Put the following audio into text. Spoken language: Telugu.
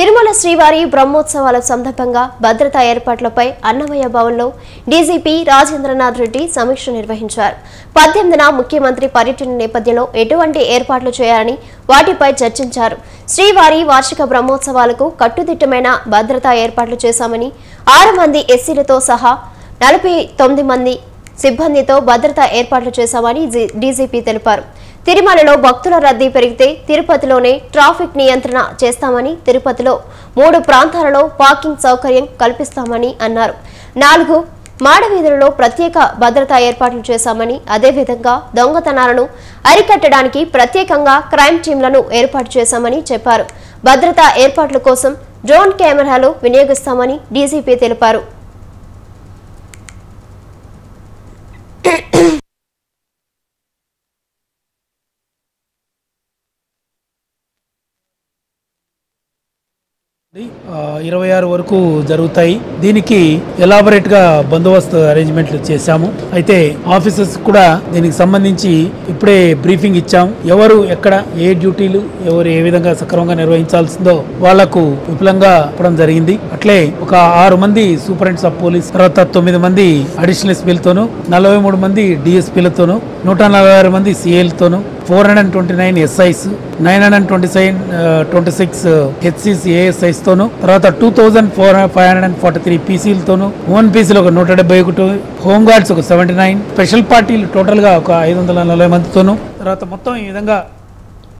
తిరుమల శ్రీవారి బ్రహ్మోత్సవాల సందర్భంగా భద్రతా ఏర్పాట్లపై అన్నమయ్య భవన్లో డీజీపీ రాజేంద్రనాథ్ రెడ్డి సమీక్ష నిర్వహించారు. పద్దెనిమిదిన ముఖ్యమంత్రి పర్యటన నేపథ్యంలో ఎటువంటి ఏర్పాట్లు చేయాలని వాటిపై చర్చించారు. శ్రీవారి వార్షిక బ్రహ్మోత్సవాలకు కట్టుదిట్టమైన భద్రతా ఏర్పాట్లు చేశామని ఆరు మంది ఎస్సీలతో సహా నలభై తొమ్మిది మంది సిబ్బందితో భద్రతా ఏర్పాట్లు చేశామని డీజీపీ తెలిపారు. తిరుమలలో భక్తుల రద్దీ పెరిగితే తిరుపతిలోనే ట్రాఫిక్ నియంత్రణ చేస్తామని తిరుపతిలో మూడు ప్రాంతాలలో పార్కింగ్ సౌకర్యం కల్పిస్తామని అన్నారు. నాలుగు మాడవీధులలో ప్రత్యేక భద్రతా ఏర్పాట్లు చేశామని అదేవిధంగా దొంగతనాలను అరికట్టడానికి ప్రత్యేకంగా క్రైమ్ టీంలను ఏర్పాటు చేశామని చెప్పారు. భద్రతా ఏర్పాట్ల కోసం డ్రోన్ కెమెరాలు వినియోగిస్తామని డీజీపీ తెలిపారు. ఇరవై ఆరు వరకు జరుగుతాయి. దీనికి ఎలాబరేట్గా బందోబస్తు అరేంజ్మెంట్లు చేశాము. అయితే ఆఫీసర్స్ కూడా దీనికి సంబంధించి ఇప్పుడే బ్రీఫింగ్ ఇచ్చాం. ఎవరు ఎక్కడ ఏ డ్యూటీలు ఎవరు ఏ విధంగా సక్రమంగా నిర్వహించాల్సిందో వాళ్ళకు విపులంగా ఇవ్వడం జరిగింది. అట్లే ఒక ఆరు మంది సూపరింటెండెంట్స్ ఆఫ్ పోలీస్ తర్వాత తొమ్మిది మంది అడిషనల్ ఎస్పీలతోనూ నలభై మూడు మంది డిఎస్పీలతోనూ నూట నలభై ఆరు మంది సిఏలతోనూ four hundred and twenty nine SIs nine hundred twenty seven twenty six HCs ASIs తోను తర్వాత two thousand four five hundred and forty three పీసీలతోను own పీసీలు ఒక నూట డెబ్బై ఒకటి హోమ్ గార్డ్స్ ఒక సెవెంటీ నైన్ స్పెషల్ పార్టీలు టోటల్గా ఒక ఐదు వందల నలభై మందితోను తర్వాత మొత్తం ఈ విధంగా